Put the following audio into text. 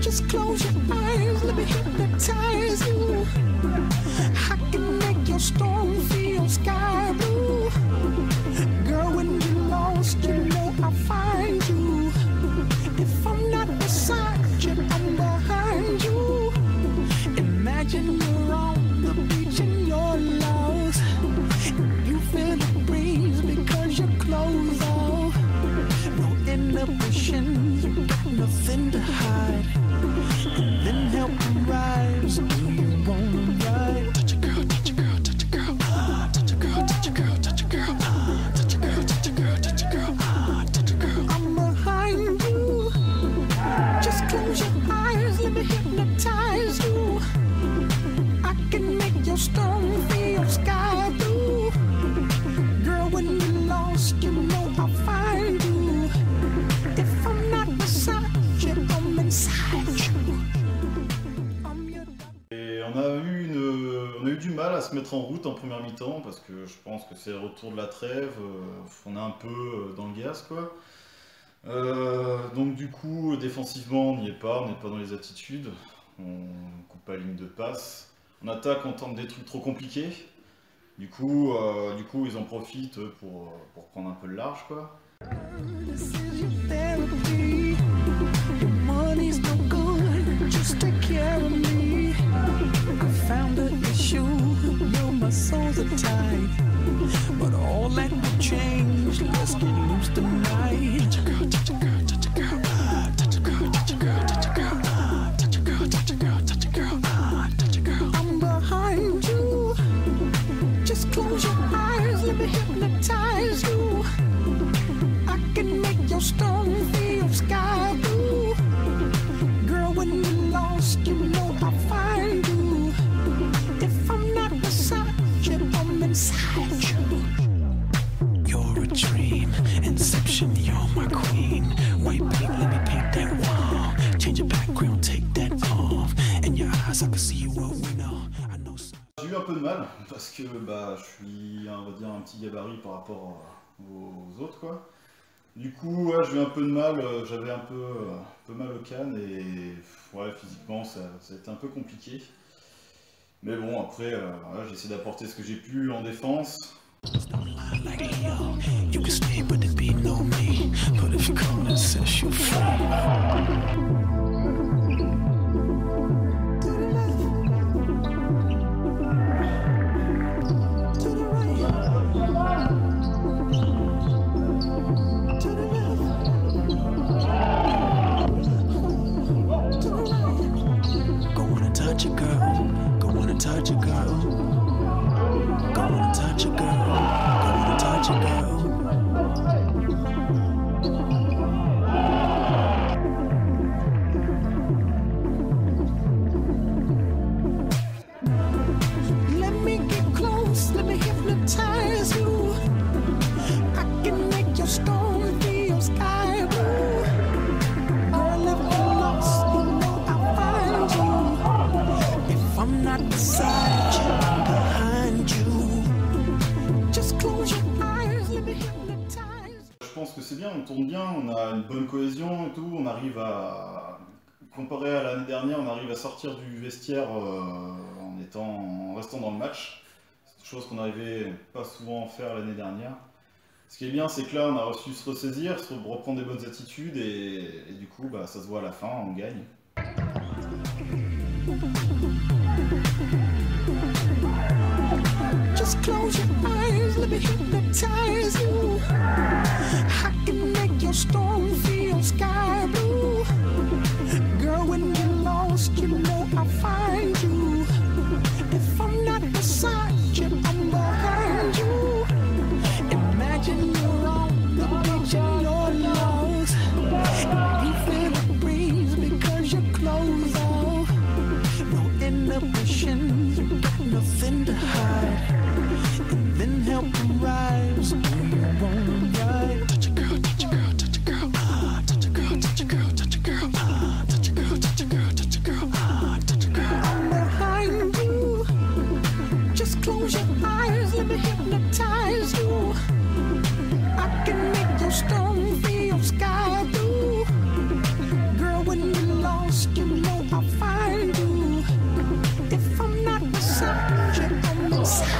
Just close your eyes, let me hypnotize you. I can make your storm feel sky blue. Girl, when you're lost, you know I'll find. No you got nothing to hide. And then help me rise. Do you wanna ride? Touch a girl, touch a girl, touch a girl. Ah, touch a girl, touch a girl, touch a girl. Ah, touch a girl, touch a girl, touch a girl. Ah, touch a girl. I'm behind you. Just close your eyes, let me hypnotize you. I can make your storm Et on a eu une, on a eu du mal à se mettre en route en première mi-temps parce que je pense que c'est le retour de la trêve, euh, on est un peu euh, dans le gaz quoi. Euh, donc du coup défensivement on n'y est pas, on n'est pas dans les attitudes, on coupe pas la ligne de passe. En attaque on tente des trucs trop compliqués. Du coup, du coup ils en profitent pour, pour prendre un peu le large quoi. My soul's a tie. But all that will change, let's get loose tonight. J'ai eu un peu de mal parce que bah, je suis on va dire, un petit gabarit par rapport aux autres quoi. Du coup ouais, j'ai eu un peu de mal, euh, j'avais un peu, euh, un peu mal au canne et ouais, physiquement ça a été un peu compliqué. Mais bon après euh, essayé d'apporter ce que j'ai pu en défense. Touch a girl. Go and touch a girl. Go and touch a girl. Que c'est bien, on tourne bien, on a une bonne cohésion et tout, on arrive à, comparé à l'année dernière, on arrive à sortir du vestiaire euh, en, étant, en restant dans le match. C'est une chose qu'on n'arrivait pas souvent à faire l'année dernière. Ce qui est bien, c'est que là, on a reçu se ressaisir, se reprendre des bonnes attitudes et, du coup, bah, ça se voit à la fin, on gagne. no pushing, got nothing to hide. And then help arrives, do won't right. Jones.